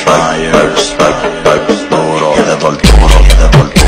Spike, Spike, Spike, Spike,